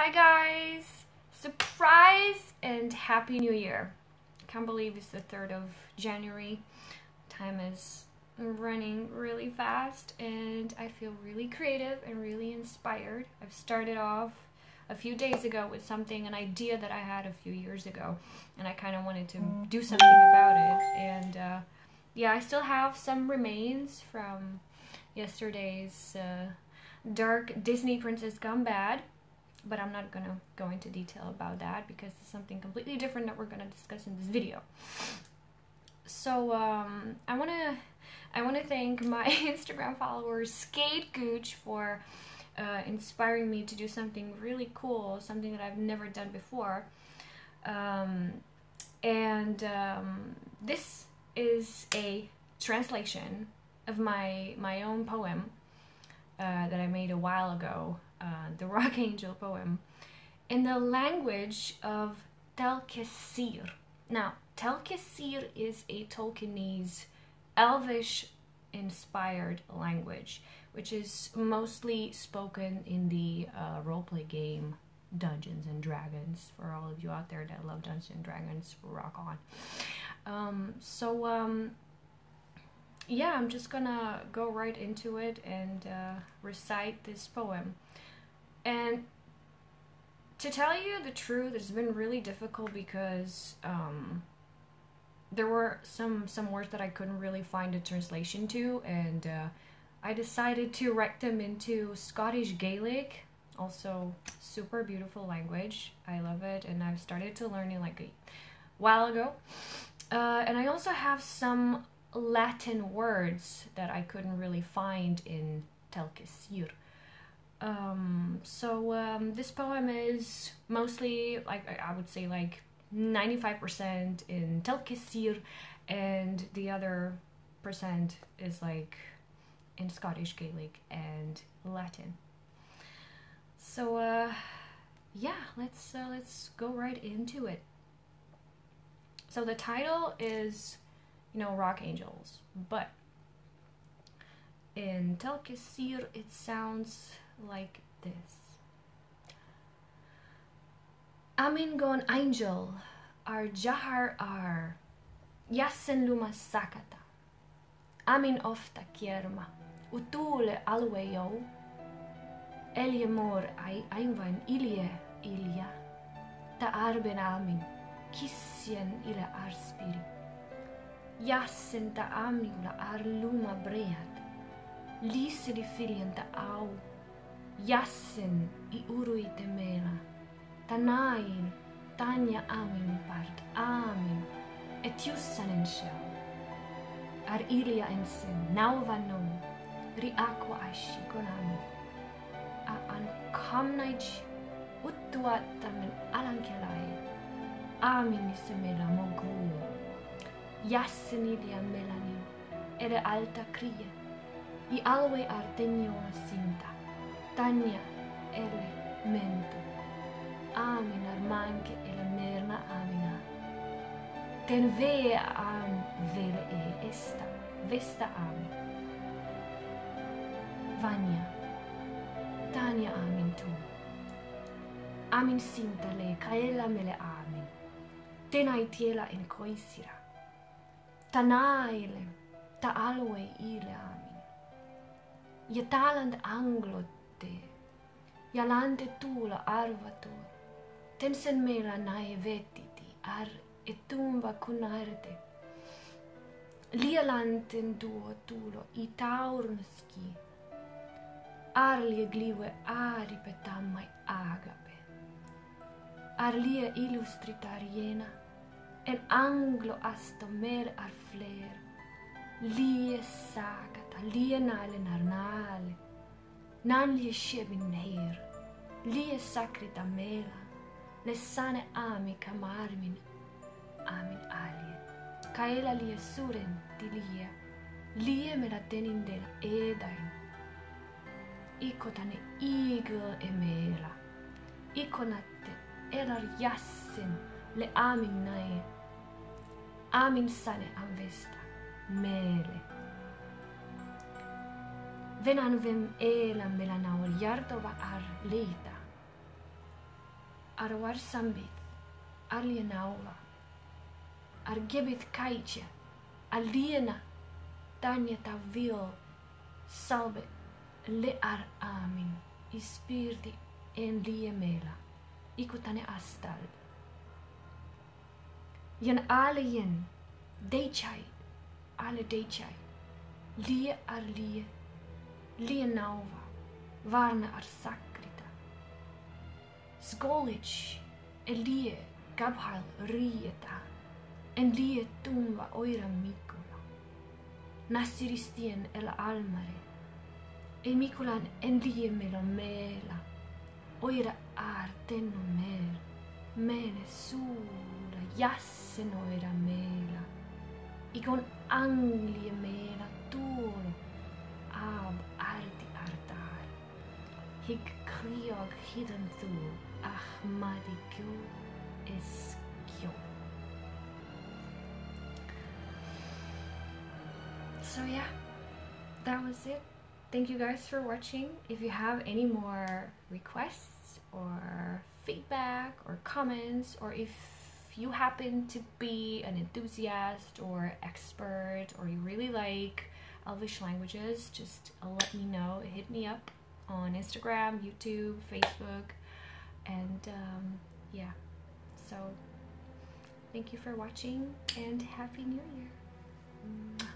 Hi guys! Surprise and Happy New Year! Can't believe it's the 3rd of January. Time is running really fast and I feel really creative and really inspired. I've started off a few days ago with something, an idea that I had a few years ago and I kind of wanted to do something about it and uh, yeah, I still have some remains from yesterday's uh, dark Disney Princess Gone Bad but I'm not gonna go into detail about that because it's something completely different that we're gonna discuss in this video. So um, I wanna I wanna thank my Instagram followers Skate Gooch for uh, inspiring me to do something really cool, something that I've never done before. Um, and um, this is a translation of my my own poem uh, that I made a while ago uh, the Rock Angel poem, in the language of Tel Quessir. Now, Tel Quessir is a Tolkienese Elvish inspired language, which is mostly spoken in the uh, roleplay game Dungeons and Dragons. For all of you out there that love Dungeons and Dragons, rock on. Um, so, um, yeah, I'm just gonna go right into it and uh, recite this poem. And to tell you the truth, it's been really difficult because um, there were some some words that I couldn't really find a translation to, and uh, I decided to write them into Scottish Gaelic. Also, super beautiful language. I love it, and I've started to learn it like a while ago. Uh, and I also have some Latin words that I couldn't really find in Tel Quessir. Um, so um, this poem is mostly like I would say like 95% in Tel Quessir and the other percent is like in Scottish Gaelic and Latin. So uh, yeah, let's uh, let's go right into it. So the title is you know Rock Angels, but in Tel Quessir it sounds like this. Amin gon angel, ar jahar ar, yassen luma sakata. Amin ofta kierma, utule alweyo, eliemor ai ainvain ilie ilia, ta arben amin, kissien ile arspiri. Jassen ta amnula ar luma breat, lisri au, Yassen i urui temela, Tanain, Tanya amin part, amin, et iussan in shell. Ar ilia ensin, nauva nom, riaqua aishi gonami, a an kamnaij uttuatta min alankelai, amin isemela moguo. Yassen ilia melanin, ere alta crie, i alve ardeniona sinta, tania ele Amen aminar manke ele merna amina ten vea am vele e esta vesta amin vania tania amin tu. Amin sintale kaela mele amin tenai tiela in koisira tanaile ta alwe ile amin talent anglo anglot te. Jalante tuula arvatur. Tensen meillä nae vetiti ar etumba kunarte. Lielanten tuo tuulo i taurnski. Arlie glive aripe tammai agape. Arlie illustritariena en anglo asto mer ar fler. Lie sagata, lie nale narnale. nan li shebin neir li e sacrita mela, lessane amica marmin, amin alie, caela li e surenti lia, me la tenin del edain, ikotane igel e mela, ikonatte elar jassen le amin nae, amin sane anvesta, mele, Venanvem elam melanaol yartova ar leita. Arwar sambit, alienaova, argebit kaiche, aliena, tanya tavio, salbe, le ar amin, ispirti en liemela, ikutane astalb. Jan alien, deichai, ale deichai, lie ar lie, Lienauva, Varna Arsakrita, Skolic, Elie Gabhal Rieta, Elie Tumva Oira Mikula, Nasiristien El Almare, E Mikulan Elie Melomela, Oira Arteno Mer, Mene Suura, Jassenoira Mela, Ikon Anglie Mela Tuolo, So yeah, that was it. Thank you guys for watching. If you have any more requests or feedback or comments or if you happen to be an enthusiast or expert or you really like Elvish languages, just let me know. Hit me up on Instagram, YouTube, Facebook, and um, yeah. So thank you for watching and Happy New Year.